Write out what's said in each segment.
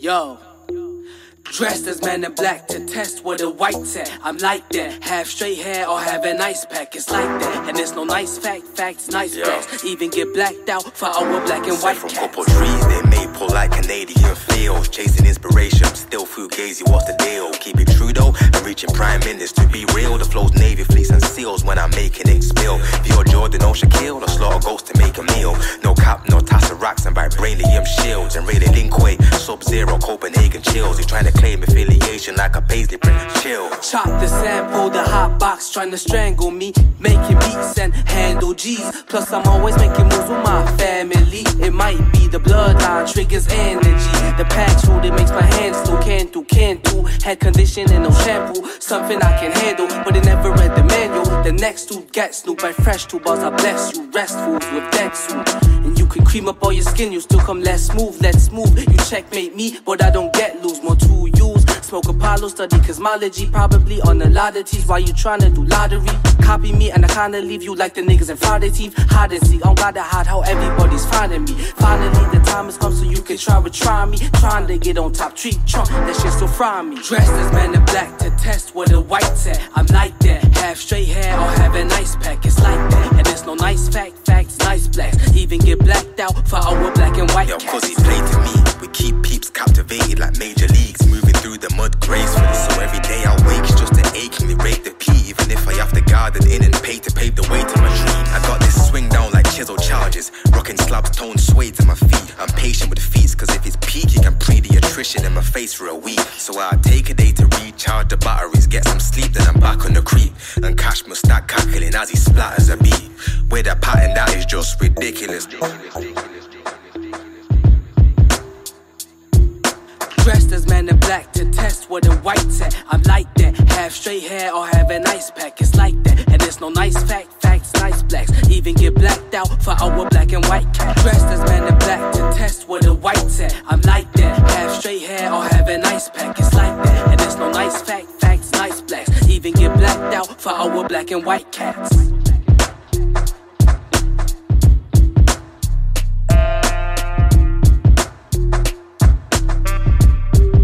Yo. Dressed as man in black to test what the white's at. I'm like that. Have straight hair or have an ice pack. It's like that. And it's no nice fact, facts, nice facts. Even get blacked out for our black and white from cats. trees, they maple like Canadian fields. Chasing inspiration, still fugazi, what's the deal? Keep it true though, I'm reaching prime minutes to be real. The flow's navy fleece and seals when I'm making it spill. If you're Jordan or Shaquille, the slaughter goes to make a meal. No cap, no rocks and vibranium shields. And rated Linkway, Sub Zero, Copenhagen chills. He's trying to claim affiliation like a paisley print. Chill. Chop the sample, the hot box trying to strangle me. Making beats and handle G's. Plus, I'm always making moves with my family. It might be the bloodline, triggers energy. The food, it makes my hands do, can do, can do. Head condition and no shampoo. Something I can handle, but it never read. The next dude gets new by fresh two bars. I bless you. Rest foods with that suit. And you can cream up all your skin, you still come less smooth. Let's move. You checkmate me, but I don't get loose. More to use. Smoke Apollo, study cosmology. Probably on a lot of teas while you tryna do lottery. Copy me and I kinda leave you like the niggas in Friday teeth. Hide and seek, I don't gotta hide how everybody's finding me. Finally, the time has come so you can try to try me. Trying to get on top, treat Trump, that shit still fry me. Dressed as man in black to nice fact, facts, nice blacks. Even get blacked out for our black and white Yo, cats. cause he played to me. We keep peeps captivated like major leagues. Moving through the mud gracefully. So every day I wake it's just to achingly rake the pee. Even if I have to garden in and pay to pave the way to chisel. Rocking slabs, tone sway to my feet. I'm patient with feet, cause if it's peaky, I'm attrition in my face for a week. So I take a day to recharge the batteries, get some sleep, then I'm back on the creep. And Cash must start cackling as he splatters a beat. With a pattern that is just ridiculous. Dressed as man in black to test where the white's at. I'm like that. Have straight hair or have an ice pack. It's like that. And there's no nice fact. Even get blacked out for our black and white cats. Dressed as man in black to test where the white's at. I'm like that. Have straight hair or have an ice pack. It's like that. And there's no nice fact, facts, nice blacks. Even get blacked out for our black and white cats.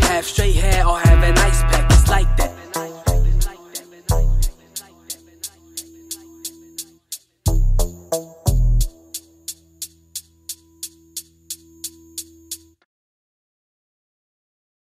Have straight